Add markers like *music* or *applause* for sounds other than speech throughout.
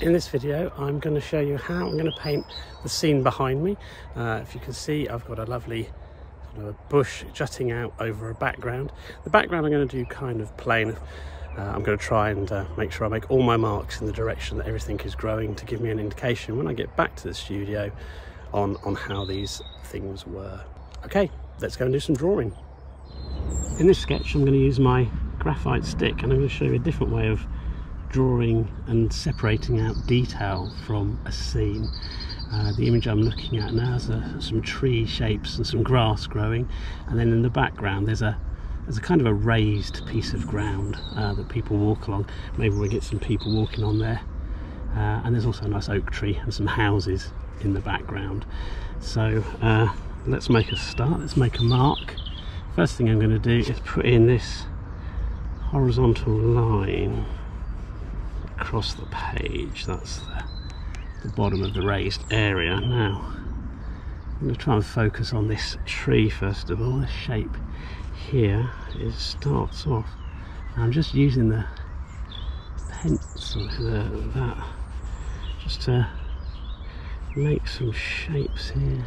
In this video I'm going to show you how I'm going to paint the scene behind me. Uh, if you can see I've got a lovely kind of bush jutting out over a background. The background I'm going to do kind of plain. Uh, I'm going to try and uh, make sure I make all my marks in the direction that everything is growing to give me an indication when I get back to the studio on, on how these things were. Okay, let's go and do some drawing. In this sketch I'm going to use my graphite stick and I'm going to show you a different way of drawing and separating out detail from a scene. Uh, the image I'm looking at now has a, some tree shapes and some grass growing and then in the background there's a there's a kind of a raised piece of ground uh, that people walk along. Maybe we'll get some people walking on there. Uh, and there's also a nice oak tree and some houses in the background. So uh, let's make a start, let's make a mark. First thing I'm going to do is put in this horizontal line across the page. That's the, the bottom of the raised area. Now, I'm going to try and focus on this tree first of all. This shape here it starts off. I'm just using the pencil, the, that, just to make some shapes here.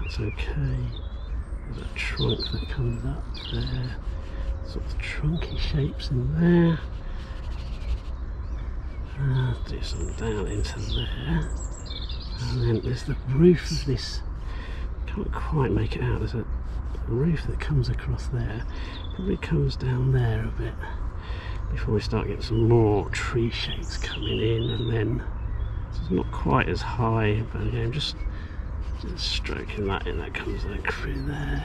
That's okay. There's a trunk that comes up there sort of trunky shapes in there. Uh, do some down into there. And then there's the roof of this. Can't quite make it out. There's a roof that comes across there. Probably comes down there a bit before we start getting some more tree shapes coming in and then it's not quite as high but again just just stroking that in that comes like through there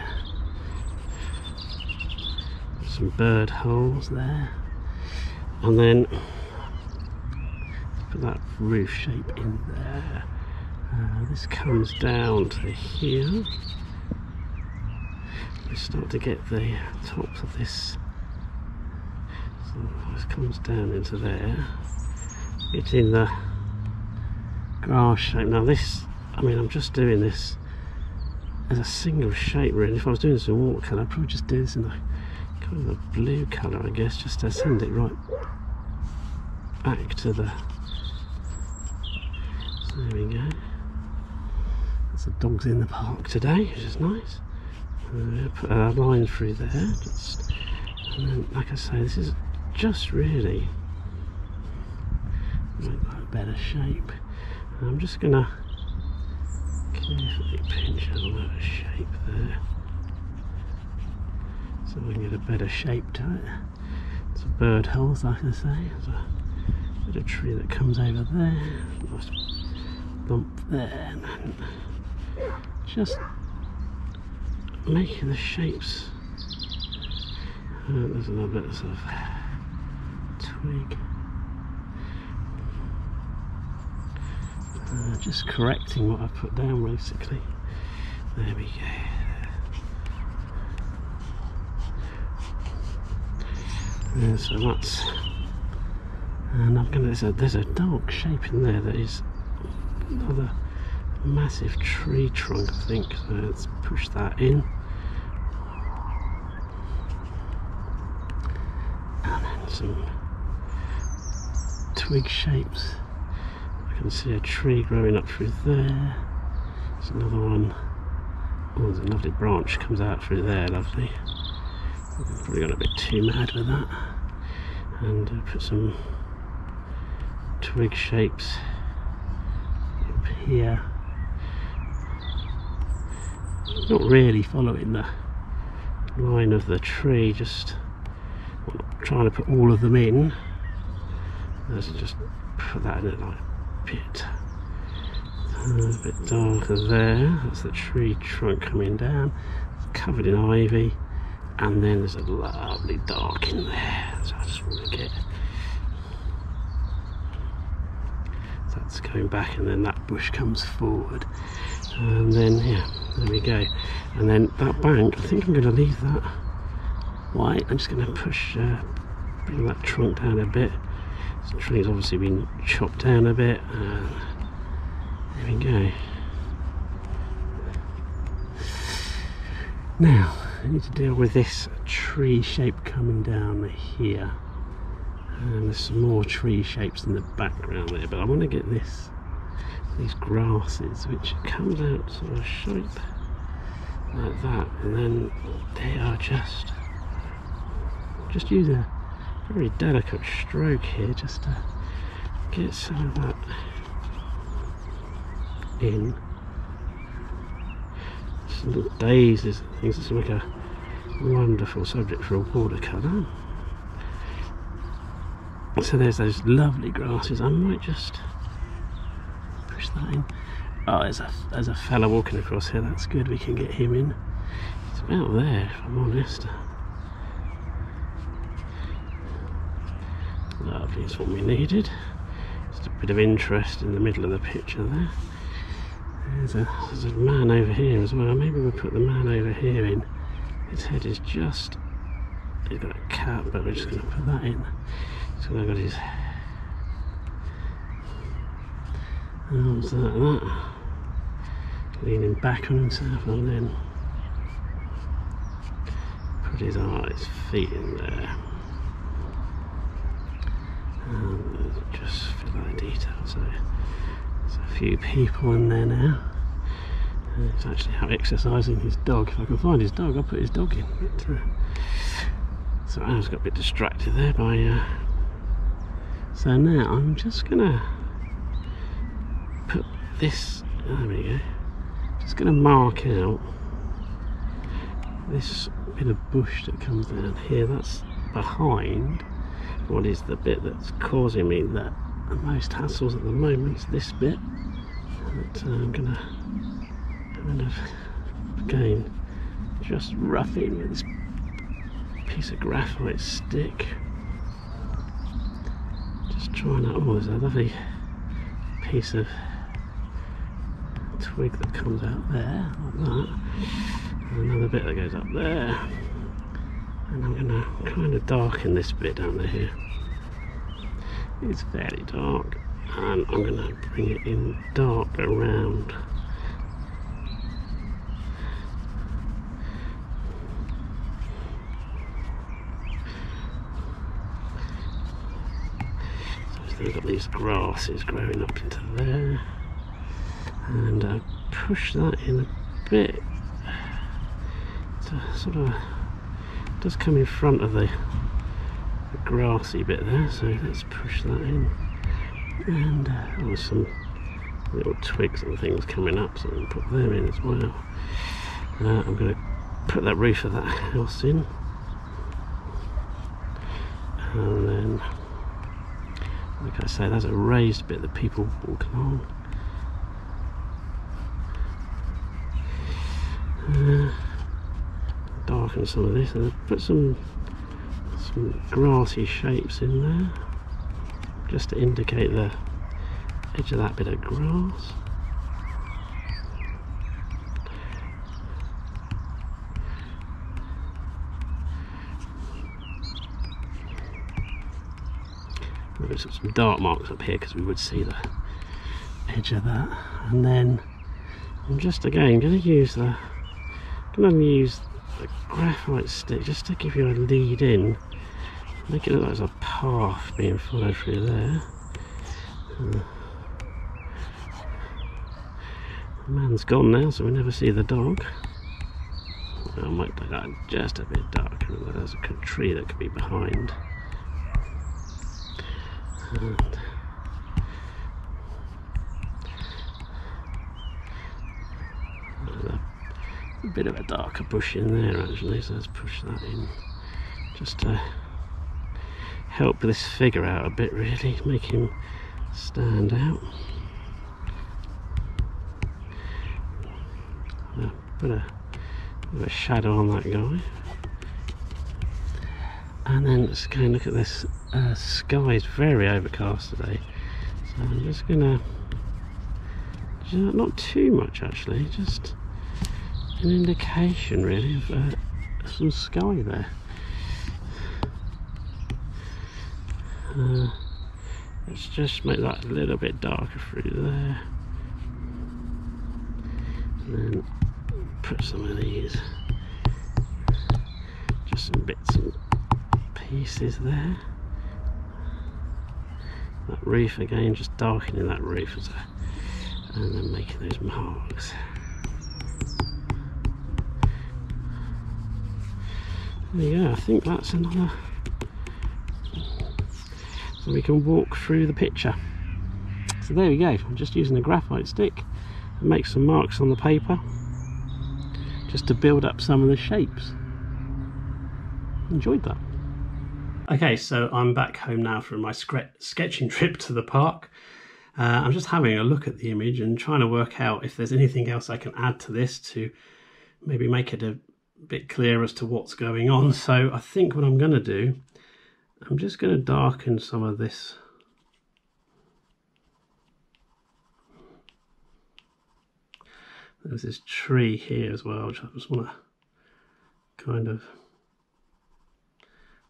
some bird holes there. And then put that roof shape in there. Uh, this comes down to here. We start to get the tops of this. So this comes down into there. Getting the grass shape. Now this I mean I'm just doing this as a single shape really. If I was doing this in watercolour I'd probably just do this in the kind of a blue colour I guess just to send it right back to the so there we go. There's the dogs in the park today which is nice. Uh, put a line through there just and then like I say this is just really make that a better shape. And I'm just gonna carefully pinch out that shape there so we can get a better shape to it. It's a bird holes, like I say. There's a bit of tree that comes over there. Nice bump there. Just making the shapes. Uh, there's another bit of sort of twig. Uh, just correcting what I put down basically. There we go. Yeah, so that's and I'm gonna there's a there's a dark shape in there that is another massive tree trunk I think. So let's push that in. And then some twig shapes. I can see a tree growing up through there. There's another one. Oh there's a lovely branch comes out through there lovely Probably got a bit too mad with that. And uh, put some twig shapes up here. Not really following the line of the tree, just trying to put all of them in. Let's just put that in it like a bit. A bit darker there. That's the tree trunk coming down. It's covered in ivy and then there's a lovely dark in there. So I just want to get that's going back and then that bush comes forward. And then yeah there we go. And then that bank I think I'm going to leave that white. I'm just going to push uh, bring that trunk down a bit. The tree's obviously been chopped down a bit. Uh, there we go. Now I need to deal with this tree shape coming down here And there's some more tree shapes in the background there, but I want to get this, these grasses, which comes out sort of shape like that, and then they are just, just use a very delicate stroke here just to get some of that in. Little daisies and things, it's like a wonderful subject for a watercolour. So there's those lovely grasses. I might just push that in. Oh, there's a there's a fella walking across here. That's good. We can get him in. It's about there, if I'm honest. Lovely, it's what we needed. Just a bit of interest in the middle of the picture there. There's a, there's a man over here as well. Maybe we'll put the man over here in. His head is just. He's got a cap, but we're just going to put that in. So I've got his arms like that, leaning back on himself, and then put his eyes, feet in there, and just fill out the details. So there's a few people in there now. He's actually out exercising his dog. If I can find his dog, I'll put his dog in. But, uh, so I was got a bit distracted there by uh, so now I'm just gonna put this, there we go, just gonna mark out this bit of bush that comes down here, that's behind what is the bit that's causing me the most hassles at the moment, it's this bit that uh, I'm gonna kind of, again, just roughing with this piece of graphite stick just trying out, oh there's a lovely piece of twig that comes out there, like that. And another bit that goes up there. And I'm going to kind of darken this bit down there here. It's fairly dark. And I'm going to bring it in dark around we've got these grasses growing up into there. And I push that in a bit. To sort of does come in front of the, the grassy bit there so let's push that in. And uh, there's some little twigs and things coming up so can put them in as well. Uh, I'm going to put that roof of that house in. And then like I say, there's a raised bit that people walk along. Uh, darken some of this and put some some grassy shapes in there just to indicate the edge of that bit of grass. Maybe some dark marks up here because we would see the edge of that. And then I'm just again going to use the going to use the graphite stick just to give you a lead in. Make it look like there's a path being followed through there. The man's gone now, so we never see the dog. I might make that just a bit darker. There's a tree that could be behind a bit of a darker bush in there actually, so let's push that in just to help this figure out a bit really, make him stand out. Put a bit of a shadow on that guy. And then let's go and look at this uh, sky is very overcast today. So I'm just gonna not too much actually just an indication really of uh, some sky there. Uh, let's just make that a little bit darker through there. And then put some of these just some bits and pieces there that reef again, just darkening that reef as a, and then making those marks. Go, I think that's another so we can walk through the picture. So there we go, I'm just using a graphite stick and make some marks on the paper just to build up some of the shapes. Enjoyed that. Okay, so I'm back home now from my sketching *laughs* trip to the park. Uh, I'm just having a look at the image and trying to work out if there's anything else I can add to this to maybe make it a bit clearer as to what's going on. *laughs* So I think what I'm going to do, I'm just going to darken some of this there's this tree here as well which I just want to kind of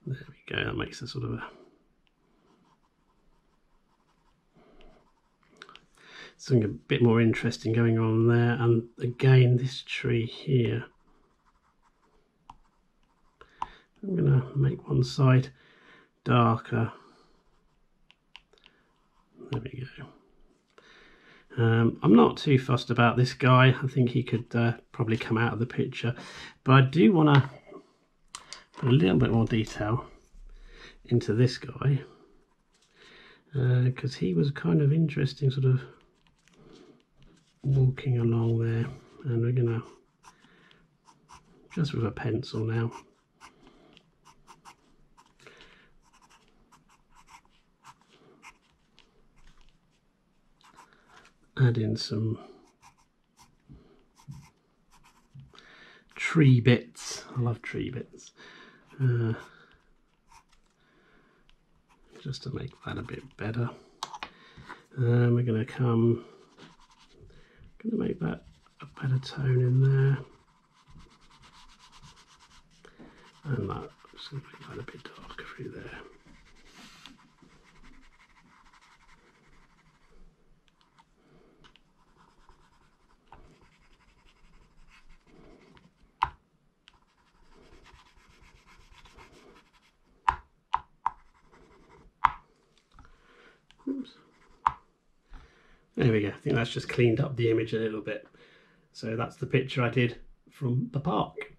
there we go, that makes a sort of a something a bit more interesting going on there. And again, this tree here. I'm going to make one side darker. There we go. Um, I'm not too fussed about this guy. I think he could uh, probably come out of the picture. But I do want to a little bit more detail into this guy because uh, he was kind of interesting sort of walking along there and we're gonna just with a pencil now. Add in some tree bits. I love tree bits uh, just to make that a bit better. We're going to come, going to make that a better tone in there. And that, just going to make that a bit darker through there. There we go. I think that's just cleaned up the image a little bit. So that's the picture I did from the park.